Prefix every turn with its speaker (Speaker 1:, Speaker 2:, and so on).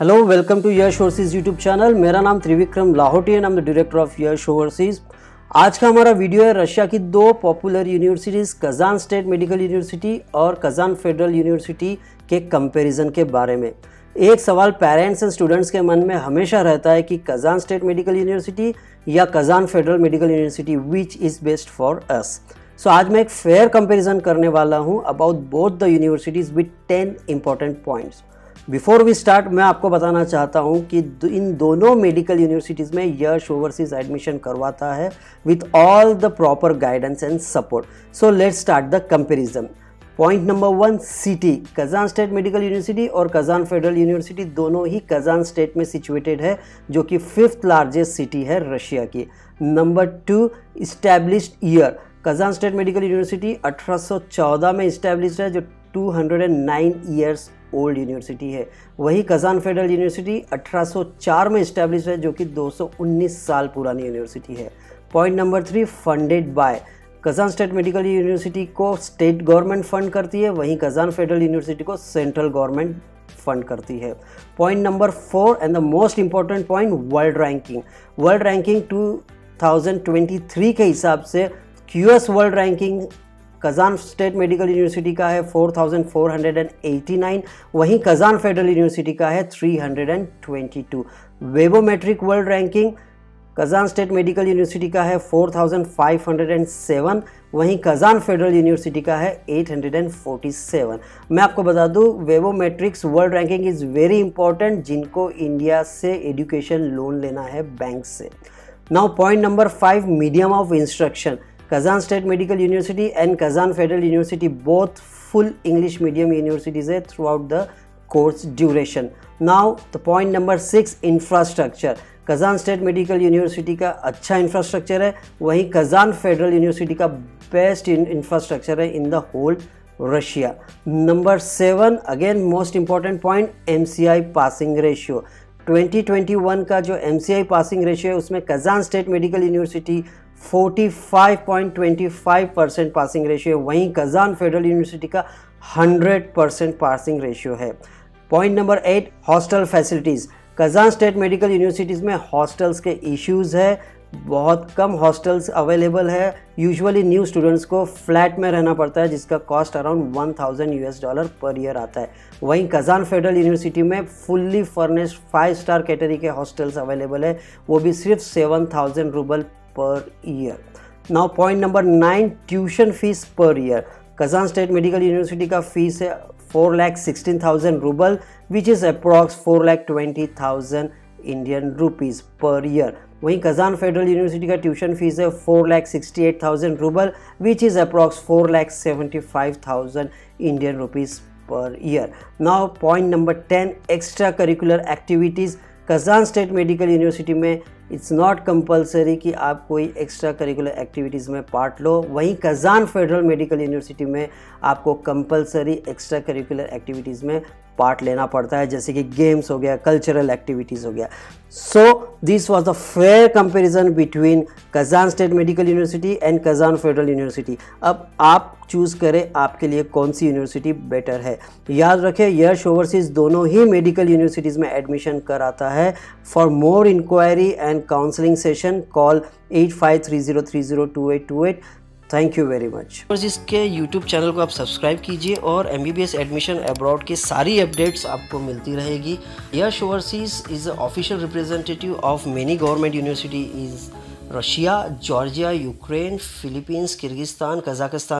Speaker 1: Hello welcome to Yash overseas YouTube channel मेरा नाम Trivikram Lahoti and am the director of Yash overseas आज का हमारा video है रशिया की दो popular universities Kazan state medical university और कजान फेडरल यूनिवर्सिटी के कंपैरिजन के बारे में। एक सवाल पेरेंट्स एंड स्टूडेंट्स के मन में हमेशा रहता है कि कजान स्टेट मेडिकल यूनिवर्सिटी या Kazan federal medical university which is best for us so आज मैं एक फेयर कंपैरिजन करने वाला हूँ about both the universities with ten important points before we start मैं आपको बताना चाहता हूँ कि इन दोनों मेडिकल यूनिवर्सिटीज़ में यश ओवरसीज एडमिशन करवाता है with all the proper guidance and support so let start the comparison point number one city Kazan state medical university और कजान फेडरल यूनिवर्सिटी दोनों ही कजान स्टेट में सिचुएटेड है, जो कि फिफ्थ लार्जेस्ट सिटी है रशिया की. Number two established year Kazan state medical university 1814 में इस्टेब्लिश है, जो 209 ईयर्स ओल्ड यूनिवर्सिटी है। वही कजान फेडरल यूनिवर्सिटी 1804 में इस्टेब्लिश है, जो कि 219 साल पुरानी यूनिवर्सिटी है। Point number three funded by Kazan state medical university को स्टेट गवर्नमेंट फंड करती है, वहीं कजान फेडरल यूनिवर्सिटी को सेंट्रल गवर्नमेंट फंड करती है। Point number four and the most important point world ranking world ranking 2023 के हिसाब से QS world ranking Kazan state medical university का है 4489 वहीं कजान फेडरल यूनिवर्सिटी का है 322 webometric world ranking, Kazan state medical university का है 4507 वहीं कजान फेडरल यूनिवर्सिटी का है 847 मैं आपको बता दूँ, webometrics world ranking is very important, जिनको इंडिया से एजुकेशन लोन लेना है बैंक से। Now, point number five, medium of instruction. Kazan state medical university and Kazan federal university बहुत फुल इंग्लिश मीडियम यूनिवर्सिटीज़ है throughout the course duration now the point number six infrastructure Kazan state medical university का अच्छा infrastructure है, वहीं Kazan federal university का best infrastructure है in the whole Russia number seven again most important point M C I passing ratio 2021 का जो M C I passing ratio है, उसमें Kazan state medical university 45.25 percent passing ratio है। वहीं Kazan federal university का 100 percent passing ratio है। Point number eight hostel facilities Kazan state medical universities में hostels के इश्यूज़ है। बहुत कम हॉस्टल्स अवेलेबल है। यूजुअली न्यू स्टूडेंट्स को फ्लैट में रहना पड़ता है, जिसका cost around 1000 US dollar per year आता है। वहीं कजान फेडरल यूनिवर्सिटी में fully furnished five star category के हॉस्टल्स अवेलेबल है। वो भी सिर्फ़ seven thousand rouble per year. Now point number nine tuition fees per year Kazan state medical university का फ़ीस है four lakh sixteen thousand rouble which is approx four lakh twenty thousand Indian rupees per year वहीं Kazan federal university का tuition fees है four lakh sixty eight thousand rouble which is approx four lakh seventy five thousand Indian rupees per year now point number ten extra curricular activities Kazan state medical university में it's not compulsory कि आप कोई extra curricular activities में part लो। वहीं Kazan federal medical university में आपको compulsory extra curricular activities में पार्ट लेना पड़ता है, जैसे कि गेम्स हो गया कल्चरल एक्टिविटीज़ हो गया। So this was the fair comparison between Kazan state medical university and Kazan federal university अब आप चूज़ करें आपके लिए कौन सी यूनिवर्सिटी बेटर है। याद रखें यश ओवरसीज दोनों ही मेडिकल यूनिवर्सिटीज़ में एडमिशन कराता है। For more inquiry and counselling session call at five three zero three zero two eight two eight thank you very much इसके यूट्यूब चैनल को आप सब्सक्राइब कीजिए और M B B S admission abroad की सारी updates आपको मिलती रहेगी। Yash overseas is official representative of many government university is Russia Georgia Ukraine Philippines Kyrgyzstan Kazakhstan